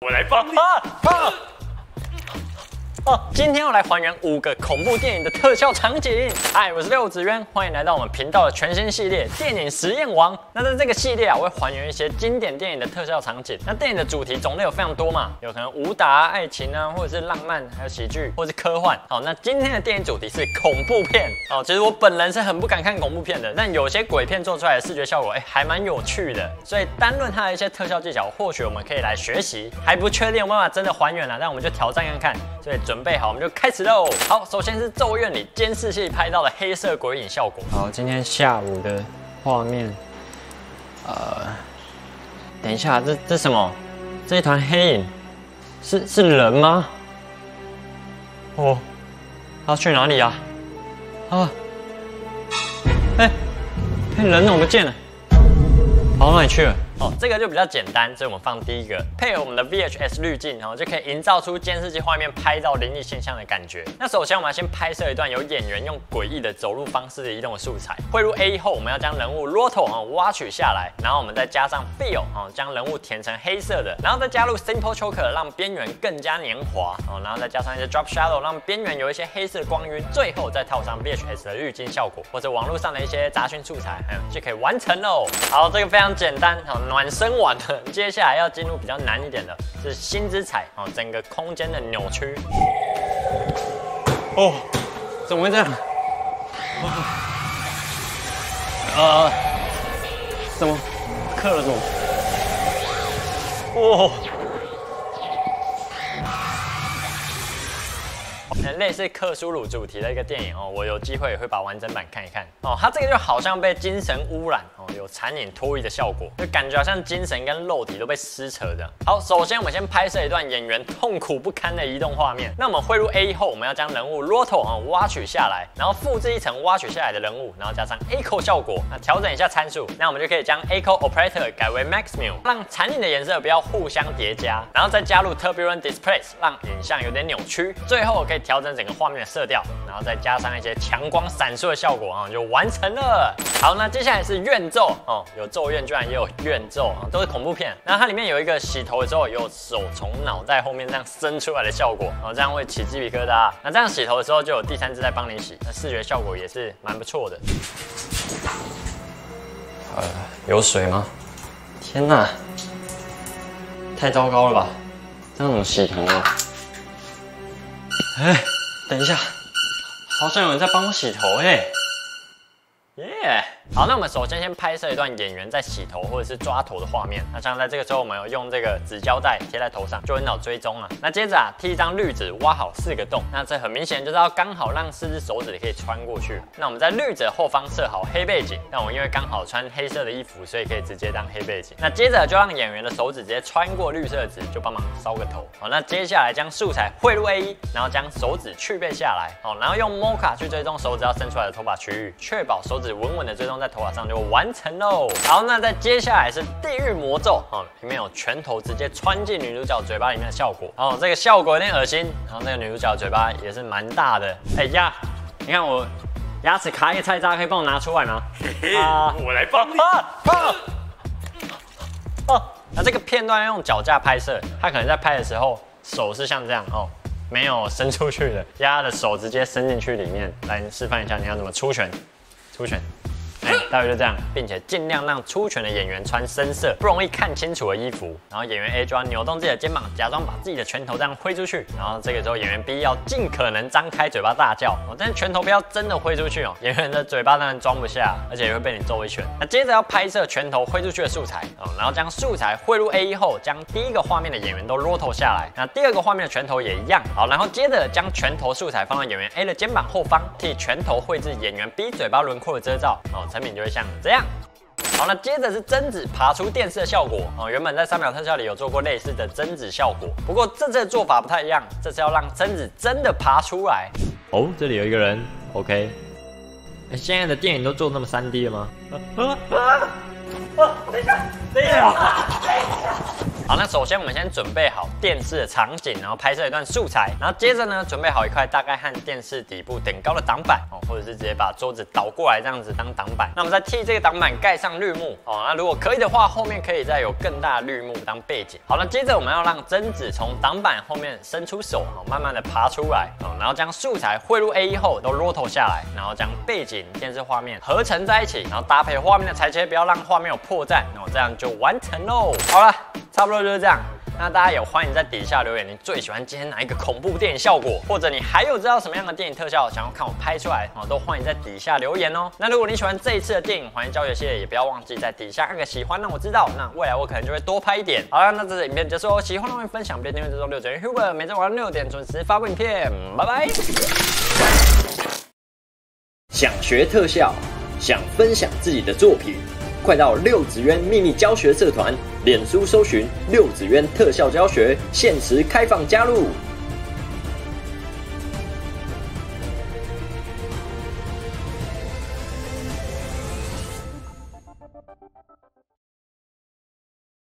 我来帮你。哦，今天要来还原五个恐怖电影的特效场景。嗨，我是六子渊，欢迎来到我们频道的全新系列《电影实验王》。那在这个系列啊，我会还原一些经典电影的特效场景。那电影的主题种类有非常多嘛，有可能武打、爱情啊，或者是浪漫，还有喜剧，或是科幻。好，那今天的电影主题是恐怖片。哦，其实我本人是很不敢看恐怖片的，但有些鬼片做出来的视觉效果，哎，还蛮有趣的。所以单论它的一些特效技巧，或许我们可以来学习。还不确定有办法真的还原了，但我们就挑战看看。所以准。准备好，我们就开始喽。好，首先是咒怨里监视器拍到的黑色鬼影效果。好，今天下午的画面，呃，等一下，这这什么？这一团黑影是是人吗？哦，他去哪里啊？啊，哎，人怎么不见了？跑哪里去了？哦，这个就比较简单，所以我们放第一个，配合我们的 VHS 滤镜，然后就可以营造出监视器画面拍到灵异现象的感觉。那首先我们要先拍摄一段有演员用诡异的走路方式的移动的素材。汇入 A 后，我们要将人物 roto 啊挖取下来，然后我们再加上 fill 啊将人物填成黑色的，然后再加入 simple choker 让边缘更加黏滑哦，然后再加上一些 drop shadow 让边缘有一些黑色光晕，最后再套上 VHS 的滤镜效果或者网络上的一些杂讯素材，嗯，就可以完成喽。好，这个非常简单，好。暖身完的，接下来要进入比较难一点的，是新之彩哦，整个空间的扭曲。哦，怎么会这样？啊？怎么刻了什么？哦。类似克苏鲁主题的一个电影哦，我有机会也会把完整版看一看哦。它这个就好像被精神污染哦，有残影脱衣的效果，就感觉好像精神跟肉体都被撕扯的。好，首先我们先拍摄一段演员痛苦不堪的移动画面。那我们汇入 A 后，我们要将人物 roto 啊挖取下来，然后复制一层挖取下来的人物，然后加上 echo 效果，那调整一下参数，那我们就可以将 echo operator 改为 maximum，让残影的颜色不要互相叠加，然后再加入 turbulent displace，让影像有点扭曲。最后我可以调整。整个画面的色调，然后再加上一些强光闪烁的效果啊，就完成了。好，那接下来是怨咒哦，有咒怨，居然也有怨咒啊，都是恐怖片。那它里面有一个洗头的时候有手从脑袋后面这样伸出来的效果，然后这样会起鸡皮疙瘩。那这样洗头的时候就有第三只在帮你洗，那视觉效果也是蛮不错的。呃，有水吗？天哪，太糟糕了吧？这样怎么洗头啊？哎，等一下，好像有人在帮我洗头哎，耶。好，那我们首先先拍摄一段演员在洗头或者是抓头的画面。那像在这个时候，我们有用这个纸胶带贴在头上，就很好追踪啊。那接着啊，贴一张滤纸，挖好四个洞。那这很明显就是要刚好让四只手指可以穿过去。那我们在滤纸后方设好黑背景。那我们因为刚好穿黑色的衣服，所以可以直接当黑背景。那接着就让演员的手指直接穿过绿色纸，就帮忙烧个头。好，那接下来将素材汇入 A 一，然后将手指去背下来。好，然后用 Mocha 去追踪手指要伸出来的头发区域，确保手指稳稳的追踪在。头发上就完成喽。好，那在接下来是地狱魔咒哦，里面有拳头直接穿进女主角嘴巴里面的效果。哦，这个效果有点恶心。然后那个女主角嘴巴也是蛮大的。哎呀，你看我牙齿卡一个菜渣，可以帮我拿出来吗？啊，我来帮你。哦，那这个片段要用脚架拍摄，他可能在拍的时候手是像这样哦，没有伸出去的，压的手直接伸进去里面。来示范一下，你要怎么出拳？出拳。大约就这样，并且尽量让出拳的演员穿深色、不容易看清楚的衣服。然后演员 A 就要扭动自己的肩膀，假装把自己的拳头这样挥出去。然后这个时候演员 B 要尽可能张开嘴巴大叫，哦，但是拳头不要真的挥出去哦，演员的嘴巴当然装不下，而且也会被你揍一拳。那接着要拍摄拳头挥出去的素材哦，然后将素材汇入 A 后，将第一个画面的演员都落头下来，那第二个画面的拳头也一样。好，然后接着将拳头素材放到演员 A 的肩膀后方，替拳头绘制演员 B 嘴巴轮廓的遮罩。哦，成品就会像这样。好，那接着是贞子爬出电视的效果哦。原本在三秒特效里有做过类似的贞子效果，不过这次的做法不太一样，这次要让贞子真的爬出来。哦，这里有一个人，OK。现在的电影都做那么 3D 了吗？啊啊啊！等一下，等一下，等一下。好，那首先我们先准备好电视的场景，然后拍摄一段素材，然后接着呢，准备好一块大概和电视底部等高的挡板哦，或者是直接把桌子倒过来这样子当挡板。那我们再替这个挡板盖上绿幕哦。那如果可以的话，后面可以再有更大的绿幕当背景。好了，接着我们要让贞子从挡板后面伸出手，哦，慢慢的爬出来哦，然后将素材汇入 A E 后都 roll 下来，然后将背景电视画面合成在一起，然后搭配画面的裁切，不要让画面有破绽哦，这样就完成喽。好了，差不多就是这样。那大家有欢迎在底下留言，你最喜欢今天哪一个恐怖电影效果，或者你还有知道什么样的电影特效想要看我拍出来哦，都欢迎在底下留言哦。那如果你喜欢这一次的电影还原教学系列，也不要忘记在底下按个喜欢，让我知道。那未来我可能就会多拍一点。好了，那这次影片结束，喜欢的话分享，别订阅这种六九元 Huber，每周晚上六点准时发布影片，拜拜。想学特效，想分享自己的作品。快到六子渊秘密教学社团，脸书搜寻六子渊特效教学，限时开放加入。